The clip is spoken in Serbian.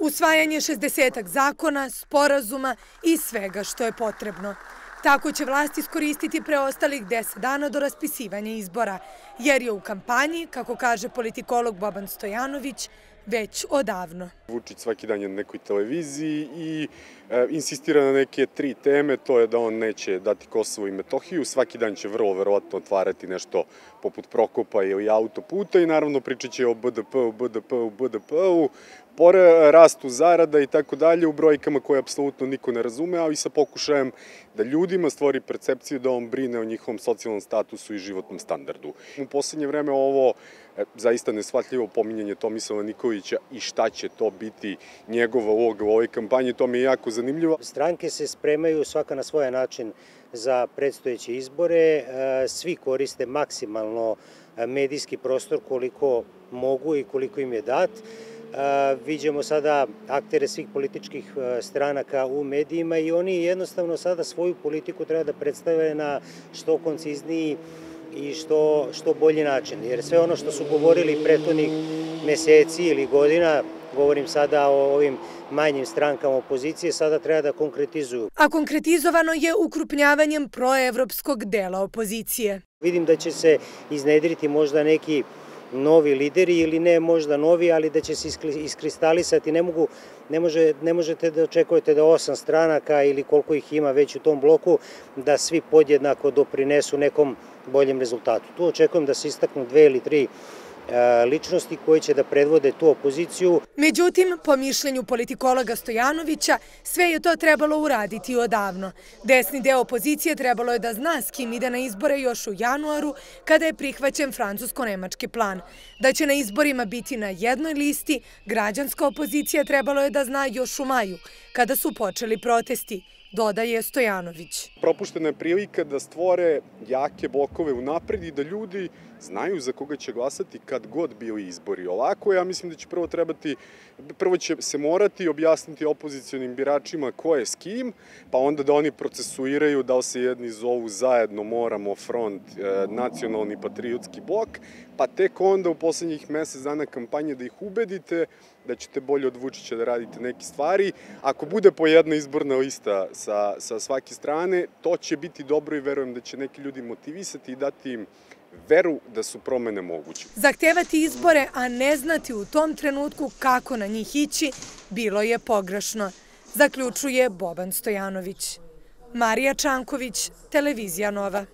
Usvajanje 60 zakona, sporazuma i svega što je potrebno. Tako će vlast iskoristiti preostalih 10 dana do raspisivanja izbora, jer je u kampanji, kako kaže politikolog Boban Stojanović, već odavno. Vučić svaki dan je na nekoj televiziji i e, insistira na neke tri teme, to je da on neće dati Kosovo i Metohiju, svaki dan će vrlo verovatno otvarati nešto poput Prokopa ili autoputa i naravno pričat će o BDP-u, BDP-u, BDP-u, rastu zarada i tako dalje u brojkama koje apsolutno niko ne razume, ali sa pokušajem da ljudima stvori percepciju da on brine o njihovom socijalnom statusu i životnom standardu. U poslednje vreme ovo e, zaista nesvatljivo pominjanje Tomislava Nikolića i šta će to biti njegova uloga u ovoj kampanji, to mi je jako zanimljivo. Stranke se spremaju svaka na svoj način za predstojeće izbore, e, svi koriste maksimalno e, medijski prostor koliko mogu i koliko im je dat. Viđemo sada aktere svih političkih stranaka u medijima i oni jednostavno sada svoju politiku treba da predstave na što koncizniji i što, što bolji način. Jer sve ono što su govorili prethodnih meseci ili godina, govorim sada o ovim manjim strankama opozicije, sada treba da konkretizuju. A konkretizovano je ukrupnjavanjem proevropskog dela opozicije. Vidim da će se iznedriti možda neki novi lideri ili ne možda novi, ali da će se iskristalisati. Ne, mogu, ne, može, ne možete da očekujete da osam stranaka ili koliko ih ima već u tom bloku, da svi podjednako doprinesu nekom boljem rezultatu. Tu očekujem da se istaknu dve ili tri ličnosti koje će da predvode tu opoziciju. Međutim, po mišljenju politikologa Stojanovića, sve je to trebalo uraditi odavno. Desni deo opozicije trebalo je da zna s kim ide na izbore još u januaru, kada je prihvaćen francusko-nemački plan. Da će na izborima biti na jednoj listi, građanska opozicija trebalo je da zna još u maju, kada su počeli protesti dodaje Stojanović. Propuštena je prilika da stvore jake blokove u napred i da ljudi znaju za koga će glasati kad god bili izbori. Ovako, ja mislim da će prvo trebati, prvo će se morati objasniti opozicijonim biračima ko je s kim, pa onda da oni procesuiraju da li se jedni zovu zajedno moramo front, e, nacionalni patriotski blok, pa tek onda u poslednjih mesec dana kampanje da ih ubedite da ćete bolje od Vučića da radite neke stvari. Ako bude po jedna izborna lista sa, sa svake strane, to će biti dobro i verujem da će neki ljudi motivisati i dati im veru da su promene moguće. Zahtevati izbore, a ne znati u tom trenutku kako na njih ići, bilo je pogrešno, zaključuje Boban Stojanović. Marija Čanković, Televizija Nova.